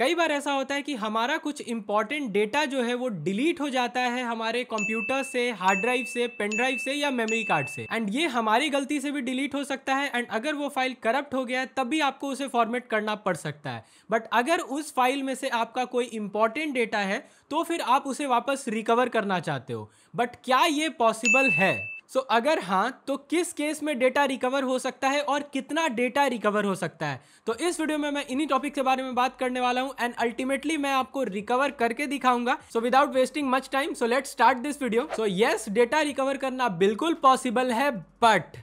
कई बार ऐसा होता है कि हमारा कुछ इंपॉर्टेंट डेटा जो है वो डिलीट हो जाता है हमारे कंप्यूटर से हार्ड ड्राइव से पेन ड्राइव से या मेमोरी कार्ड से। एंड ये हमारी गलती से भी डिलीट हो सकता है एंड अगर वो फ़ाइल करप्ट हो गया है तब भी आपको उसे फॉर्मेट करना पड़ सकता है। बट अगर उस फ़ाइल में से आपका कोई इंपॉर्टेंट डेटा है तो फिर आप उसे वापस रिकवर करना चाहते हो। बट क्या ये पॉसिबल है? सो so, अगर हाँ तो किस केस में डेटा रिकवर हो सकता है और कितना डेटा रिकवर हो सकता है? तो इस वीडियो में मैं इन्हीं टॉपिक के बारे में बात करने वाला हूँ एंड अल्टीमेटली मैं आपको रिकवर करके दिखाऊँगा। So without wasting much time so let start this video so yes data recover करना बिल्कुल पॉसिबल है बट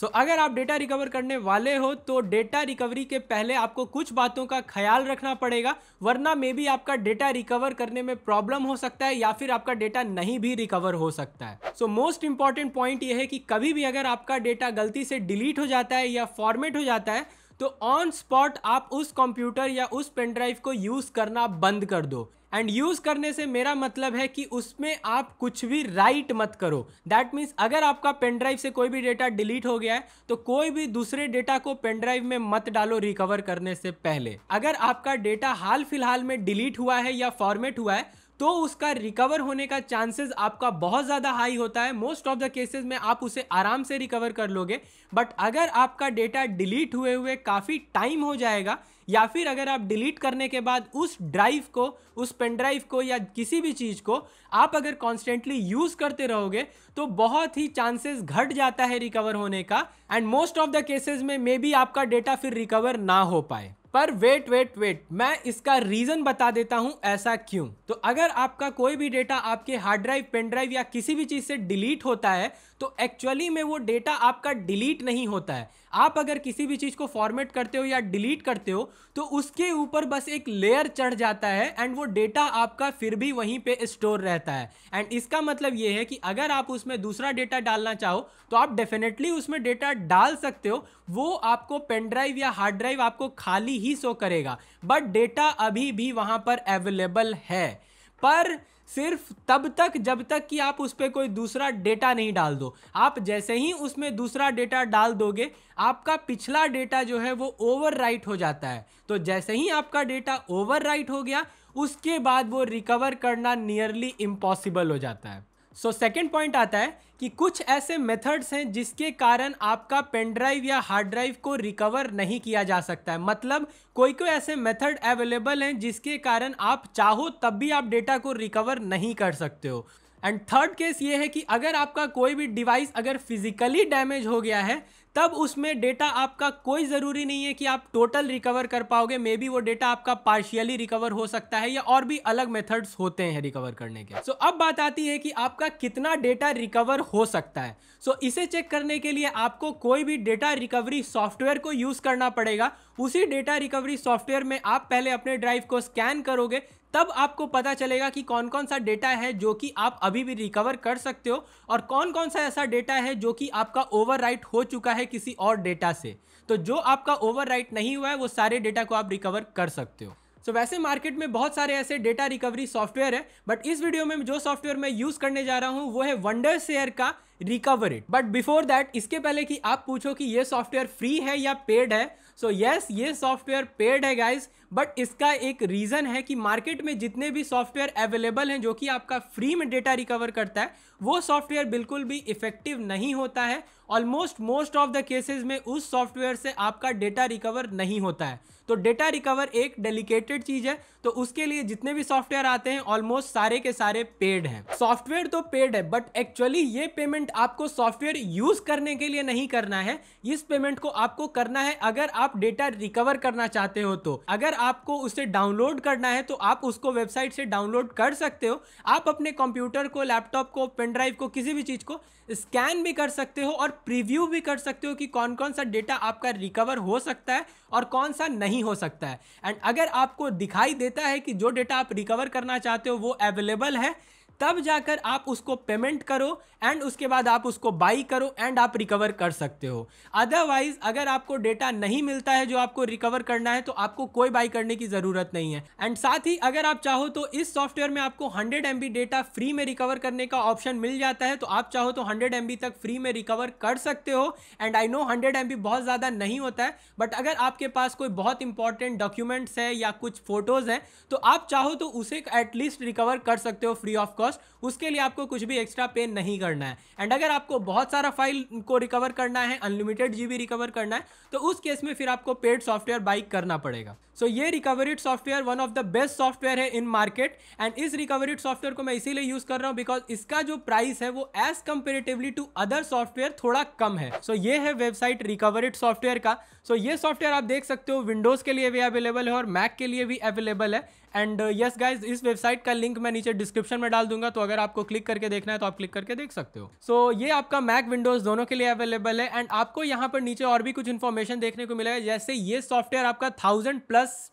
सो so, अगर आप डेटा रिकवर करने वाले हो तो डेटा रिकवरी के पहले आपको कुछ बातों का ख्याल रखना पड़ेगा वरना मे बी आपका डेटा रिकवर करने में प्रॉब्लम हो सकता है या फिर आपका डेटा नहीं भी रिकवर हो सकता है। सो मोस्ट इंपॉर्टेंट पॉइंट ये है कि कभी भी अगर आपका डेटा गलती से डिलीट हो जाता है या फॉर्मेट हो जाता है तो ऑन स्पॉट आप उस कंप्यूटर या उस पेन ड्राइव को यूज़ करना बंद कर दो। एंड यूज़ करने से मेरा मतलब है कि उसमें आप कुछ भी राइट मत करो। दैट मीन्स अगर आपका पेन ड्राइव से कोई भी डेटा डिलीट हो गया है तो कोई भी दूसरे डेटा को पेन ड्राइव में मत डालो रिकवर करने से पहले। अगर आपका डेटा हाल फ़िलहाल में डिलीट हुआ है या फॉर्मेट हुआ है तो उसका रिकवर होने का चांसेस आपका बहुत ज़्यादा हाई होता है। मोस्ट ऑफ़ द केसेस में आप उसे आराम से रिकवर कर लोगे। बट अगर आपका डेटा डिलीट हुए हुए काफ़ी टाइम हो जाएगा, या फिर अगर आप डिलीट करने के बाद उस ड्राइव को, उस पेन ड्राइव को या किसी भी चीज़ को आप अगर कॉन्स्टेंटली यूज़ करते रहोगे तो बहुत ही चांसेस घट जाता है रिकवर होने का। And most of the cases में मे बी आपका डेटा फिर रिकवर ना हो पाए। पर वेट वेट वेट मैं इसका रीजन बता देता हूँ ऐसा क्यों? तो अगर आपका कोई भी डेटा आपके हार्ड ड्राइव पेन ड्राइव या किसी भी चीज़ से डिलीट होता है तो एक्चुअली में वो डेटा आपका डिलीट नहीं होता है। आप अगर किसी भी चीज़ को फॉर्मेट करते हो या डिलीट करते हो तो उसके ऊपर बस एक लेयर चढ़ जाता है एंड वो डेटा आपका फिर भी वहीं पे स्टोर रहता है। एंड इसका मतलब ये है कि अगर आप उसमें दूसरा डेटा डालना चाहो तो आप डेफिनेटली उसमें डेटा डाल सकते हो। वो आपको पेन ड्राइव या हार्ड ड्राइव आपको खाली ही शो करेगा। बट डेटा अभी भी वहाँ पर अवेलेबल है। पर सिर्फ़ तब तक, जब तक कि आप उस पर कोई दूसरा डेटा नहीं डाल दो। आप जैसे ही उसमें दूसरा डेटा डाल दोगे, आपका पिछला डेटा जो है वो ओवर हो जाता है। तो जैसे ही आपका डेटा ओवर हो गया, उसके बाद वो रिकवर करना नियरली इम्पॉसिबल हो जाता है। सो सेकेंड पॉइंट आता है कि कुछ ऐसे मेथड्स हैं जिसके कारण आपका पेन ड्राइव या हार्ड ड्राइव को रिकवर नहीं किया जा सकता है। मतलब कोई कोई ऐसे मेथड अवेलेबल हैं जिसके कारण आप चाहो तब भी आप डेटा को रिकवर नहीं कर सकते हो। एंड थर्ड केस ये है कि अगर आपका कोई भी डिवाइस अगर फिजिकली डैमेज हो गया है तब उसमें डेटा आपका कोई ज़रूरी नहीं है कि आप टोटल रिकवर कर पाओगे। मे बी वो डेटा आपका पार्शियली रिकवर हो सकता है या और भी अलग मेथड्स होते हैं रिकवर करने के। सो so, अब बात आती है कि आपका कितना डेटा रिकवर हो सकता है। सो so, इसे चेक करने के लिए आपको कोई भी डेटा रिकवरी सॉफ्टवेयर को यूज़ करना पड़ेगा। उसी डेटा रिकवरी सॉफ्टवेयर में आप पहले अपने ड्राइव को स्कैन करोगे। तब आपको पता चलेगा कि कौन कौन सा डेटा है जो कि आप अभी भी रिकवर कर सकते हो और कौन कौन सा ऐसा डेटा है जो कि आपका ओवर हो चुका है किसी और डेटा से। तो जो आपका ओवर नहीं हुआ है वो सारे डेटा को आप रिकवर कर सकते हो। सो so, वैसे मार्केट में बहुत सारे ऐसे डेटा रिकवरी सॉफ्टवेयर है बट इस वीडियो में जो सॉफ्टवेयर मैं यूज़ करने जा रहा हूँ वो है वंडर शेयर का recover it but before that इसके पहले कि आप पूछो कि ये सॉफ्टवेयर फ्री है या पेड है सो so, यस yes, ये सॉफ्टवेयर पेड है गाइज़ बट इसका एक रीज़न है कि मार्केट में जितने भी सॉफ्टवेयर अवेलेबल हैं जो कि आपका फ्री में डेटा रिकवर करता है वो सॉफ्टवेयर बिल्कुल भी इफ़ेक्टिव नहीं होता है almost most of the cases में उस सॉफ्टवेयर से आपका डेटा रिकवर नहीं होता है तो डेटा रिकवर एक डेलिकेटेड चीज़ है तो उसके लिए जितने भी सॉफ्टवेयर आते हैं ऑलमोस्ट सारे के सारे पेड हैं सॉफ्टवेयर तो पेड है बट एक्चुअली ये पेमेंट आपको सॉफ्टवेयर यूज़ करने के लिए नहीं करना है, इस पेमेंट को आपको करना है अगर आप डेटा रिकवर करना चाहते हो तो। अगर आपको उसे डाउनलोड करना है तो आप उसको वेबसाइट से डाउनलोड कर सकते हो। आप अपने कंप्यूटर को, लैपटॉप को, पेन ड्राइव को, किसी भी चीज़ को स्कैन भी कर सकते हो और प्रीव्यू भी कर सकते हो कि कौन कौन सा डेटा आपका रिकवर हो सकता है और कौन सा नहीं हो सकता है। एंड अगर आपको दिखाई देता है कि जो डेटा आप रिकवर करना चाहते हो वो अवेलेबल है तब जाकर आप उसको पेमेंट करो एंड उसके बाद आप उसको बाई करो एंड आप रिकवर कर सकते हो। अदरवाइज़ अगर आपको डेटा नहीं मिलता है जो आपको रिकवर करना है तो आपको कोई बाई करने की ज़रूरत नहीं है। एंड साथ ही अगर आप चाहो तो इस सॉफ्टवेयर में आपको 100 एम डेटा फ्री में रिकवर करने का ऑप्शन मिल जाता है तो आप चाहो तो 100 एम तक फ्री में रिकवर कर सकते हो। एंड आई नो 100 एम बहुत ज़्यादा नहीं होता है बट अगर आपके पास कोई बहुत इंपॉर्टेंट डॉक्यूमेंट्स है या कुछ फ़ोटोज़ हैं तो आप चाहो तो उसे एटलीस्ट रिकवर कर सकते हो फ्री ऑफ़ कॉस्ट उसके लिए आपको कुछ भी एक्स्ट्रा पे नहीं करना है। एंड अगर आपको बहुत सारा फ़ाइल को रिकवर करना है अनलिमिटेड जीबी रिकवर करना है तो उस केस में फिर आपको पेड सॉफ्टवेयर बाइक करना पड़ेगा। सो so, ये Recoverit software one of the best software है इन मार्केट एंड इस रिकवरिड सॉफ्टवेयर को मैं इसीलिए यूज़ कर रहा हूँ बिकॉज़ इसका जो प्राइस है वो as comparatively to other software थोड़ा कम है। सो so, ये है वेबसाइट रिकवरिड सॉफ्टवेयर का। सो so, ये सॉफ्टवेयर आप देख सकते हो विंडोज़ के लिए भी अवेलेबल है और मैक के लिए भी अवेलेबल है। एंड यस गाइज़ इस वेबसाइट का लिंक मैं नीचे डिस्क्रिप्शन में डाल दूँगा तो अगर आपको क्लिक करके देखना है तो आप क्लिक करके देख सकते हो। सो so, ये आपका मैक विंडोज़ दोनों के लिए अवेलेबल है एंड आपको यहाँ पर नीचे और भी कुछ इन्फॉर्मेशन देखने को मिलेगा जैसे ये सॉफ्टवेयर आपका थाउज़ेंड प्लस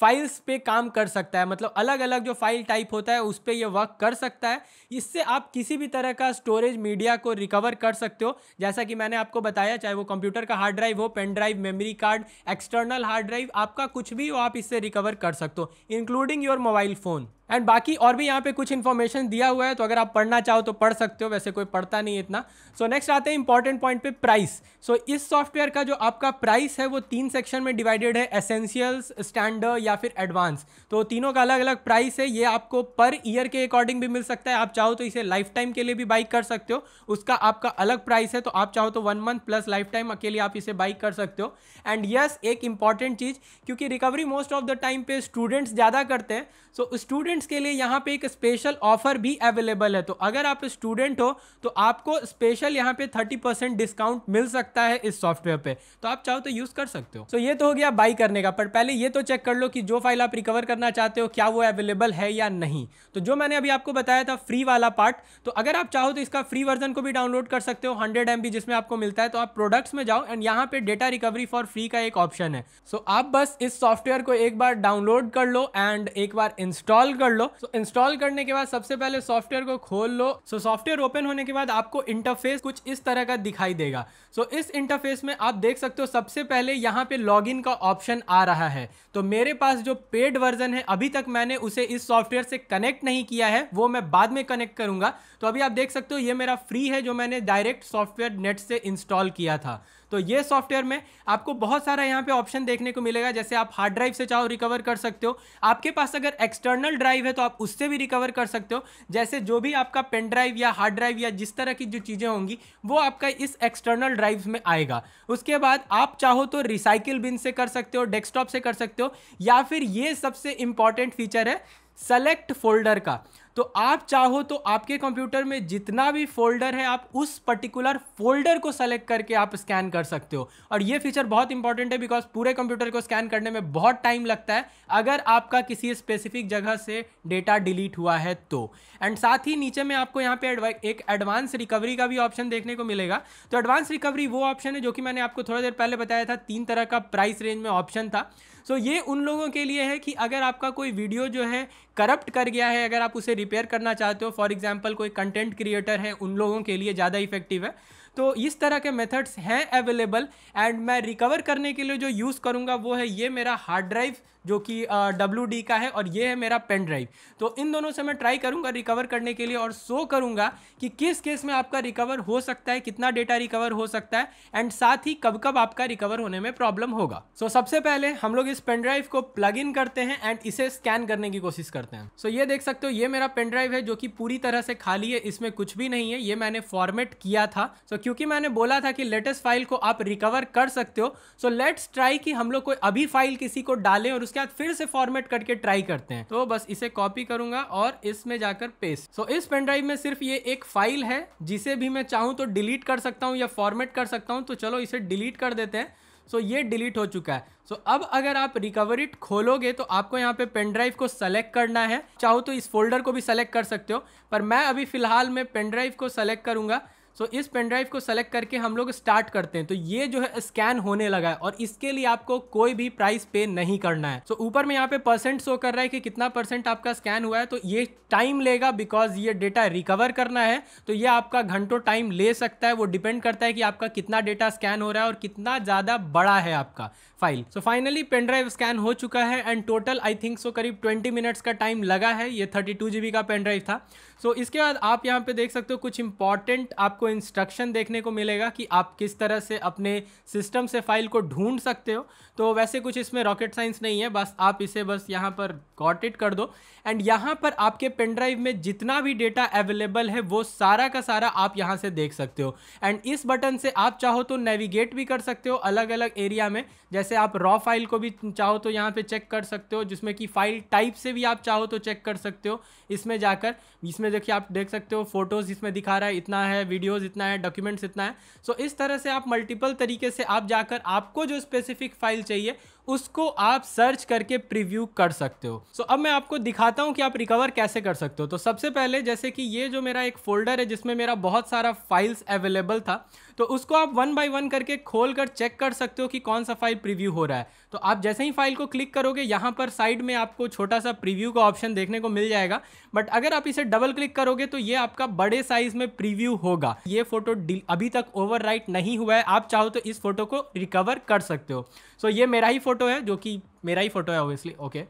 फाइल्स पे काम कर सकता है। मतलब अलग अलग जो फ़ाइल टाइप होता है, उस पर यह वर्क कर सकता है। इससे आप किसी भी तरह का स्टोरेज मीडिया को रिकवर कर सकते हो। जैसा कि मैंने आपको बताया, चाहे वो कंप्यूटर का हार्ड ड्राइव हो, pen drive, memory card, external hard drive, आपका कुछ भी हो, आप इससे रिकवर कर सकते हो, including your mobile phone. And बाकी और भी यहाँ पे कुछ इन्फॉर्मेशन दिया हुआ है तो अगर आप पढ़ना चाहो तो पढ़ सकते हो वैसे कोई पढ़ता नहीं इतना। सो so, नेक्स्ट आते हैं इंपॉर्टेंट पॉइंट पे प्राइस सो so, इस सॉफ्टवेयर का जो आपका प्राइस है वो तीन सेक्शन में डिवाइडेड है एसेंशियल्स स्टैंडर्ड या फिर एडवांस तो तीनों का अलग अलग प्राइस है ये आपको पर ईयर के अकॉर्डिंग भी मिल सकता है। आप चाहो तो इसे लाइफ टाइम के लिए भी बाइक कर सकते हो। उसका आपका अलग प्राइस है तो आप चाहो तो one month plus lifetime के लिए आप इसे बाइक कर सकते हो। एंड यस yes, एक इंपॉर्टेंट चीज़ क्योंकि recovery most of the time पे स्टूडेंट्स ज़्यादा करते हैं सो so, स्टूडेंट्स के लिए यहाँ पे एक स्पेशल ऑफ़र भी अवेलेबल है। तो अगर आप स्टूडेंट हो तो आपको स्पेशल यहाँ पे 30 परसेंट डिस्काउंट मिल सकता है इस सॉफ्टवेयर पे। तो आप चाहो तो यूज़ कर सकते हो। सो so, ये तो हो गया बाई करने का पर पहले ये तो चेक कर लो कि जो फ़ाइल आप रिकवर करना चाहते हो क्या वो अवेलेबल है या नहीं। तो जो मैंने अभी आपको बताया था फ्री वाला पार्ट तो अगर आप चाहो तो इसका फ्री वर्जन को भी डाउनलोड कर सकते हो हंड्रेड एम जिसमें आपको मिलता है तो आप प्रोडक्ट्स में जाओ एंड यहाँ पे डेटा रिकवरी फॉर फ्री का एक ऑप्शन है। सो so, आप बस इस सॉफ्टवेयर को एक बार डाउनलोड कर लो एंड एक बार इंस्टॉल कर लो। सो इंस्टॉल करने के बाद सबसे पहले सॉफ्टवेयर को खोल लो। सो सॉफ्टवेयर ओपन होने के बाद आपको इंटरफेस कुछ इस तरह का दिखाई देगा। सो so, इस इंटरफेस में आप देख सकते हो सबसे पहले यहाँ पे लॉगिन का ऑप्शन आ रहा है। तो मेरे पास जो पेड वर्जन है अभी तक मैंने उसे इस सॉफ्टवेयर से कनेक्ट नहीं किया है। वो मैं बाद में कनेक्ट करूँगा। तो अभी आप देख सकते हो ये मेरा फ्री है जो मैंने डायरेक्ट सॉफ्टवेयर नेट से इंस्टॉल किया था। तो ये सॉफ्टवेयर में आपको बहुत सारा यहाँ पे ऑप्शन देखने को मिलेगा, जैसे आप हार्ड ड्राइव से चाहो रिकवर कर सकते हो। आपके पास अगर एक्सटर्नल ड्राइव है तो आप उससे भी रिकवर कर सकते हो। जैसे जो भी आपका पेन ड्राइव या हार्ड ड्राइव या जिस तरह की जो चीज़ें होंगी, वो आपका इस एक्सटर्नल ड्राइव में आएगा। उसके बाद आप चाहो तो रिसाइकिल बिन से कर सकते हो डेस्कटॉप से कर सकते हो, या फिर ये सबसे इंपॉर्टेंट फीचर है सेलेक्ट फोल्डर का। तो आप चाहो तो आपके कंप्यूटर में जितना भी फोल्डर है आप उस पर्टिकुलर फोल्डर को सेलेक्ट करके आप स्कैन कर सकते हो। और ये फीचर बहुत इंपॉर्टेंट है बिकॉज़ पूरे कंप्यूटर को स्कैन करने में बहुत टाइम लगता है। अगर आपका किसी स्पेसिफिक जगह से डेटा डिलीट हुआ है तो। एंड साथ ही नीचे में आपको यहाँ पे एक एडवांस रिकवरी का भी ऑप्शन देखने को मिलेगा। तो एडवांस रिकवरी वो ऑप्शन है जो कि मैंने आपको थोड़ा देर पहले बताया था तीन तरह का प्राइस रेंज में ऑप्शन था। सो so, ये उन लोगों के लिए है कि अगर आपका कोई वीडियो जो है करप्ट कर गया है अगर आप उसे रिपेयर करना चाहते हो. फॉर एग्ज़ाम्पल कोई कंटेंट क्रिएटर है, उन लोगों के लिए ज़्यादा इफ़ेक्टिव है. तो इस तरह के मेथड्स हैं अवेलेबल एंड मैं रिकवर करने के लिए जो यूज़ करूँगा वो है ये मेरा हार्ड ड्राइव जो कि डब्ल्यू डी का है और ये है मेरा पेन ड्राइव तो इन दोनों से मैं ट्राई करूँगा रिकवर करने के लिए और शो करूँगा कि किस केस में आपका रिकवर हो सकता है कितना डेटा रिकवर हो सकता है एंड साथ ही कब कब आपका रिकवर होने में प्रॉब्लम होगा। सो so, सबसे पहले हम लोग इस पेन ड्राइव को प्लग इन करते हैं एंड इसे स्कैन करने की कोशिश करते हैं। सो so, ये देख सकते हो ये मेरा पेन ड्राइव है जो कि पूरी तरह से खाली है इसमें कुछ भी नहीं है ये मैंने फॉर्मेट किया था। सो so, क्योंकि मैंने बोला था कि लेटेस्ट फ़ाइल को आप रिकवर कर सकते हो। सो लेट्स ट्राई कि हम लोग कोई अभी फ़ाइल किसी को डालें और उसके बाद फिर से फॉर्मेट करके ट्राई करते हैं। तो बस इसे कॉपी करूँगा और इसमें जाकर पेस्ट सो so, इस पेन ड्राइव में सिर्फ़ ये एक फ़ाइल है जिसे भी मैं चाहूँ तो डिलीट कर सकता हूँ या फॉर्मेट कर सकता हूँ तो चलो इसे डिलीट कर देते हैं। सो so, ये डिलीट हो चुका है। सो so, अब अगर आप रिकवरी खोलोगे तो आपको यहाँ पे पेन ड्राइव को सेलेक्ट करना है। चाहो तो इस फोल्डर को भी सेलेक्ट कर सकते हो पर मैं अभी फ़िलहाल में पेन ड्राइव को सेलेक्ट करूँगा। सो इस पेन ड्राइव को सेलेक्ट करके हम लोग स्टार्ट करते हैं। तो ये जो है स्कैन होने लगा है और इसके लिए आपको कोई भी प्राइस पे नहीं करना है। सो ऊपर में यहाँ पे परसेंट शो कर रहा है कि कितना परसेंट आपका स्कैन हुआ है। तो ये टाइम लेगा बिकॉज़ ये डेटा रिकवर करना है। तो ये आपका घंटों टाइम ले सकता है। वो डिपेंड करता है कि आपका कितना डेटा स्कैन हो रहा है और कितना ज़्यादा बड़ा है आपका। File. So finally pen drive scan हो चुका है and total I think so करीब 20 मिनट्स का टाइम लगा है। ये 32 जीबी का पेन ड्राइव था। सो so, इसके बाद आप यहाँ पे देख सकते हो कुछ इंपॉर्टेंट आपको इंस्ट्रक्शन देखने को मिलेगा कि आप किस तरह से अपने सिस्टम से फ़ाइल को ढूंढ सकते हो। तो वैसे कुछ इसमें रॉकेट साइंस नहीं है बस आप इसे बस यहाँ पर गॉट इट कर दो। एंड यहाँ पर आपके पेन ड्राइव में जितना भी डेटा अवेलेबल है वो सारा का सारा आप यहाँ से देख सकते हो। एंड इस बटन से आप चाहो तो नेविगेट भी कर सकते हो अलग अलग एरिया में जैसे आप रॉ फ़ाइल को भी चाहो तो यहाँ पे चेक कर सकते हो जिसमें कि फ़ाइल टाइप से भी आप चाहो तो चेक कर सकते हो। इसमें जाकर इसमें देखिए आप देख सकते हो फ़ोटोज़ इसमें दिखा रहा है इतना है वीडियोज़ इतना है डॉक्यूमेंट्स इतना है। सो so, इस तरह से आप मल्टीपल तरीके से आप जाकर आपको जो स्पेसिफिक फ़ाइल चाहिए उसको आप सर्च करके प्रीव्यू कर सकते हो। सो so, अब मैं आपको दिखाता हूँ कि आप रिकवर कैसे कर सकते हो। तो सबसे पहले जैसे कि ये जो मेरा एक फोल्डर है जिसमें मेरा बहुत सारा फाइल्स अवेलेबल था तो उसको आप वन बाय वन करके खोल कर चेक कर सकते हो कि कौन सा फ़ाइल प्रीव्यू हो रहा है। तो आप जैसे ही फ़ाइल को क्लिक करोगे यहाँ पर साइड में आपको छोटा सा प्रीव्यू का ऑप्शन देखने को मिल जाएगा। बट अगर आप इसे डबल क्लिक करोगे तो ये आपका बड़े साइज़ में प्रीव्यू होगा। ये फ़ोटो अभी तक ओवर नहीं हुआ है। आप चाहो तो इस फ़ोटो को रिकवर कर सकते हो। सो so, ये मेरा ही फ़ोटो है, जो कि मेरा ही फ़ोटो है ऑब्वियसली ओके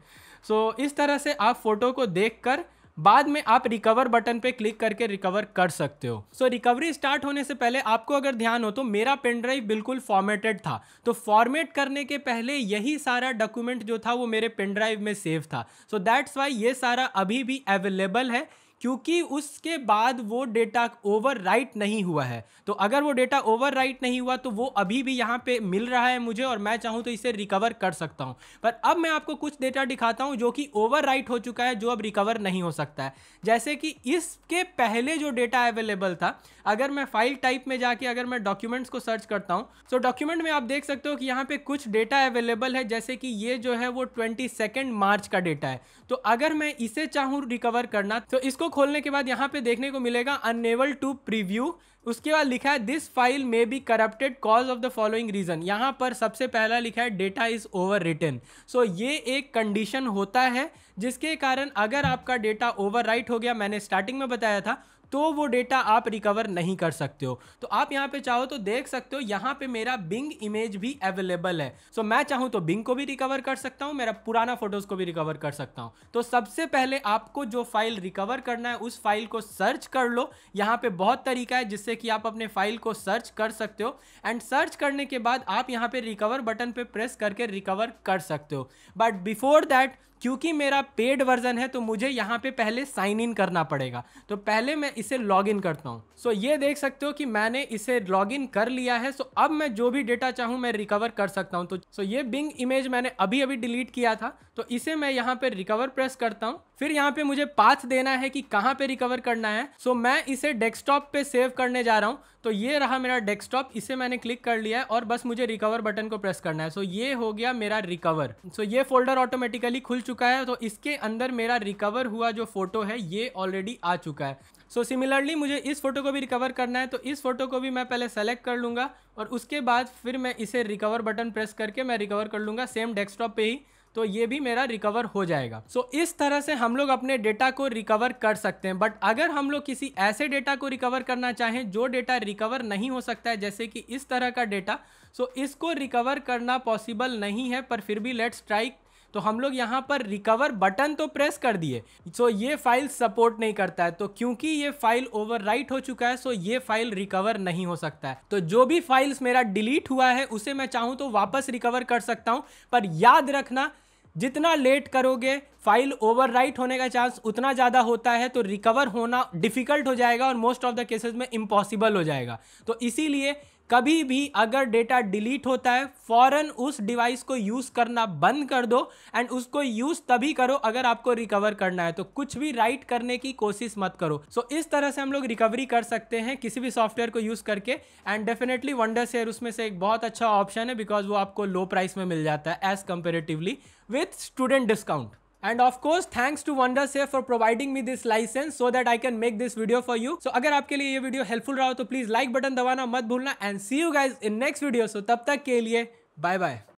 सो इस तरह से आप फ़ोटो को देख कर बाद में आप रिकवर बटन पे क्लिक करके रिकवर कर सकते हो. सो रिकवरी स्टार्ट होने से पहले आपको अगर ध्यान हो तो मेरा पेन ड्राइव बिल्कुल फॉर्मेटेड था. तो फॉर्मेट करने के पहले यही सारा डॉक्यूमेंट जो था वो मेरे पेन ड्राइव में सेव था. सो दैट्स वाई ये सारा अभी भी अवेलेबल है. क्योंकि उसके बाद वो डेटा ओवर राइट नहीं हुआ है। तो अगर वो डेटा ओवर राइट नहीं हुआ तो वो अभी भी यहाँ पे मिल रहा है मुझे और मैं चाहूँ तो इसे रिकवर कर सकता हूँ। पर अब मैं आपको कुछ डेटा दिखाता हूँ जो कि ओवर राइट हो चुका है, जो अब रिकवर नहीं हो सकता है। जैसे कि इसके पहले जो डेटा अवेलेबल था, अगर मैं फ़ाइल टाइप में जाके अगर मैं डॉक्यूमेंट्स को सर्च करता हूँ तो डॉक्यूमेंट में आप देख सकते हो कि यहाँ पे कुछ डेटा अवेलेबल है, जैसे कि ये जो है वो ट्वेंटी मार्च का डेटा है। तो अगर मैं इसे चाहूँ रिकवर करना तो इसको खोलने के बाद यहाँ पे देखने को मिलेगा अनेबल टू प्रीव्यू उसके बाद लिखा है this file may be corrupted cause of the following reason यहाँ पर सबसे पहला लिखा है data is overwritten so ये एक कंडीशन होता है, जिसके कारण अगर आपका डेटा ओवर हो गया, मैंने स्टार्टिंग में बताया था तो वो डेटा आप रिकवर नहीं कर सकते हो। तो आप यहाँ पे चाहो तो देख सकते हो, यहाँ पे मेरा बिंग इमेज भी अवेलेबल है। सो मैं चाहूँ तो बिंग को भी रिकवर कर सकता हूँ, मेरा पुराना फ़ोटोज़ को भी रिकवर कर सकता हूँ। तो सबसे पहले आपको जो फ़ाइल रिकवर करना है, उस फ़ाइल को सर्च कर लो। यहाँ पे बहुत तरीका है जिससे कि आप अपने फ़ाइल को सर्च कर सकते हो। एंड सर्च करने के बाद आप यहाँ पे रिकवर बटन पे प्रेस करके रिकवर कर सकते हो। बट बिफोर दैट क्योंकि मेरा पेड वर्जन है तो मुझे यहाँ पे पहले साइन इन करना पड़ेगा। तो पहले मैं इसे लॉग इन करता हूँ। सो ये देख सकते हो कि मैंने इसे लॉग इन कर लिया है। सो अब मैं जो भी डेटा चाहूँ, मैं रिकवर कर सकता हूँ। तो सो ये बिंग इमेज मैंने अभी अभी डिलीट किया था। तो इसे मैं यहाँ पर रिकवर प्रेस करता हूँ। फिर यहाँ पे मुझे पाथ देना है कि कहाँ पे रिकवर करना है। सो so, मैं इसे डेस्कटॉप पे सेव करने जा रहा हूँ। तो ये रहा मेरा डेस्कटॉप इसे मैंने क्लिक कर लिया है और बस मुझे रिकवर बटन को प्रेस करना है। सो so, ये हो गया मेरा रिकवर सो so, ये फोल्डर ऑटोमेटिकली खुल चुका है। तो इसके अंदर मेरा रिकवर हुआ जो फ़ोटो है ये ऑलरेडी आ चुका है। सो so, सिमिलरली मुझे इस फ़ोटो को भी रिकवर करना है। तो इस फ़ोटो को भी मैं पहले सेलेक्ट कर लूँगा और उसके बाद फिर मैं इसे रिकवर बटन प्रेस करके मैं रिकवर कर लूँगा। सेम डेस्कटॉप पे ही। तो ये भी मेरा रिकवर हो जाएगा। सो so, इस तरह से हम लोग अपने डेटा को रिकवर कर सकते हैं। बट अगर हम लोग किसी ऐसे डेटा को रिकवर करना चाहें जो डेटा रिकवर नहीं हो सकता है जैसे कि इस तरह का डेटा सो so, इसको रिकवर करना पॉसिबल नहीं है पर फिर भी लेट्स ट्राई तो हम लोग यहाँ पर रिकवर बटन तो प्रेस कर दिए। सो ये फ़ाइल सपोर्ट नहीं करता है। तो क्योंकि ये फ़ाइल ओवरराइट हो चुका है सो ये फ़ाइल रिकवर नहीं हो सकता है। तो जो भी फाइल्स मेरा डिलीट हुआ है, उसे मैं चाहूँ तो वापस रिकवर कर सकता हूँ। पर याद रखना, जितना लेट करोगे फ़ाइल ओवरराइट होने का चांस उतना ज़्यादा होता है तो रिकवर होना डिफ़िकल्ट हो जाएगा और मोस्ट ऑफ़ द केसेस में इम्पॉसिबल हो जाएगा। तो इसीलिए कभी भी अगर डेटा डिलीट होता है फॉरन उस डिवाइस को यूज़ करना बंद कर दो एंड उसको यूज़ तभी करो अगर आपको रिकवर करना है। तो कुछ भी राइट करने की कोशिश मत करो। सो so, इस तरह से हम लोग रिकवरी कर सकते हैं किसी भी सॉफ्टवेयर को यूज़ करके एंड डेफिनेटली वंडर शेयर उसमें से एक बहुत अच्छा ऑप्शन है बिकॉज़ वो आपको लो प्राइस में मिल जाता है as comparatively with student discount and of course thanks to Wondershare for providing me this license so that I can make this video for you so अगर आपके लिए ये वीडियो हेल्पफुल रहा हो तो प्लीज़ लाइक बटन दबाना मत भूलना and see you guys in next video so तब तक के लिए बाय बाय